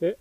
え